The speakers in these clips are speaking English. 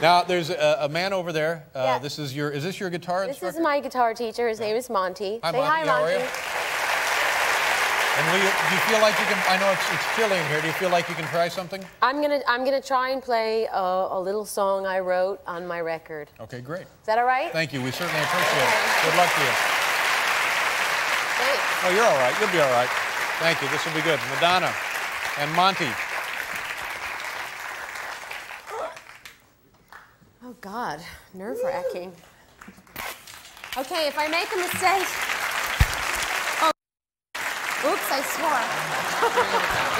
Now, there's a, a man over there. Uh, Yeah. This is your. Is this your guitar This instructor? is my guitar teacher. His name is Monty. Hi, Say Monty. hi, Monty. And will you, do you feel like you can? I know it's, it's chilly in here. Do you feel like you can try something? I'm gonna I'm gonna try and play a, a little song I wrote on my record. Okay, great. Is that all right? Thank you. We certainly appreciate it. Good luck to you. Thanks. Oh, you're all right. You'll be all right. Thank you. This will be good. Madonna and Monty. Oh God, nerve wracking. Okay, if I make a mistake. Oh. Oops, I swore.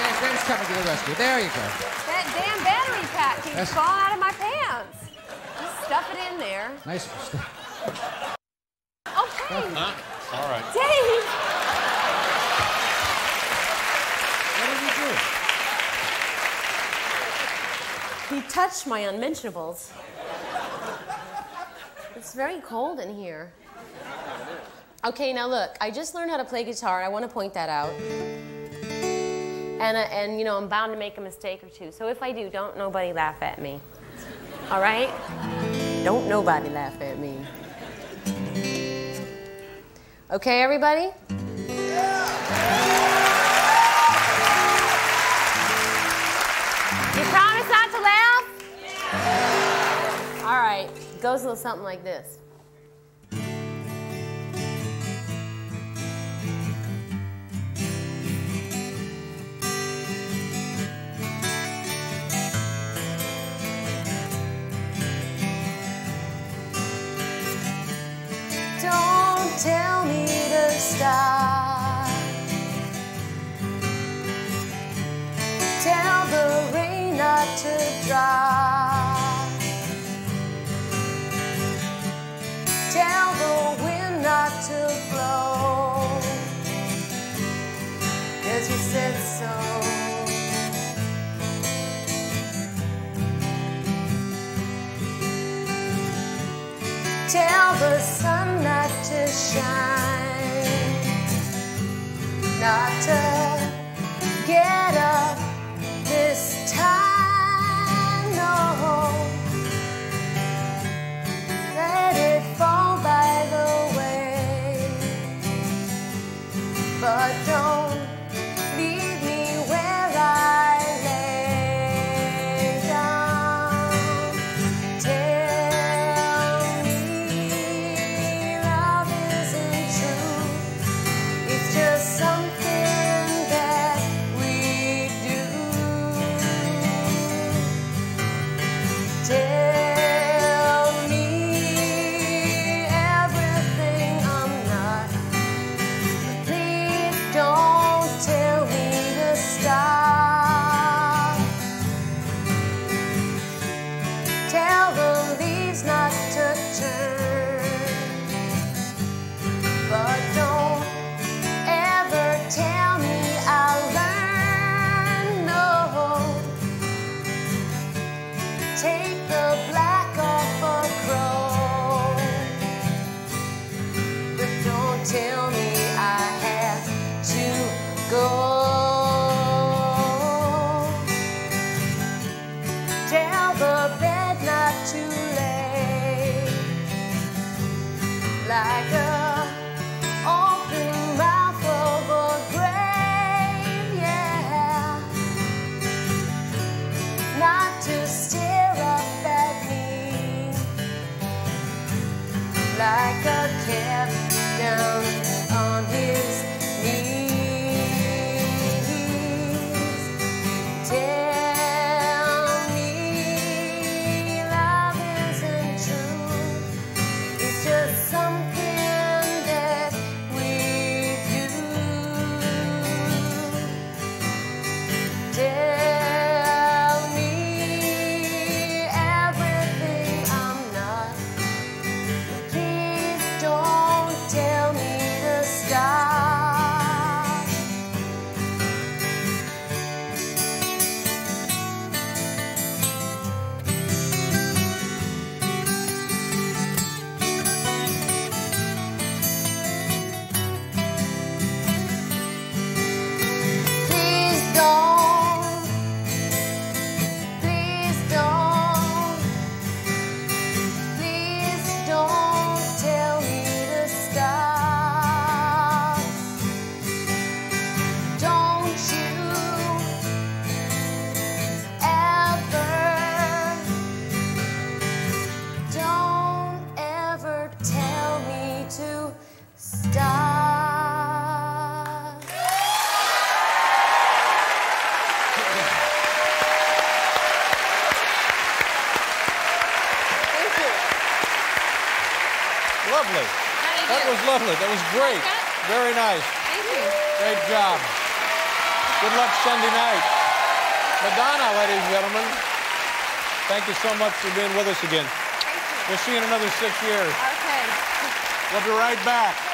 Dan, Dan's coming to the rescue. There you go. That damn battery pack keeps That's- falling out of my pants. Just stuff it in there. Nice. Okay. All right. Dave. What did you do? He touched my unmentionables. It's very cold in here. Okay, now look, I just learned how to play guitar. I want to point that out. And, uh, and you know, I'm bound to make a mistake or two. So if I do, don't nobody laugh at me. All right? Don't nobody laugh at me. Okay, everybody? Right. Goes a little something like this. To blow. Cause you said so. Tell the sun not to shine, not to get don't tell me I have to go. Tell the bed not to lay like a open mouth of a grave, yeah. Not to stare up at me like a cat down on his Lovely. How do you That was lovely. That was great. Very nice. Thank you. Great job. Good luck Sunday night. Madonna, ladies and gentlemen. Thank you so much for being with us again. Thank you. We'll see you in another six years. Okay. We'll be right back.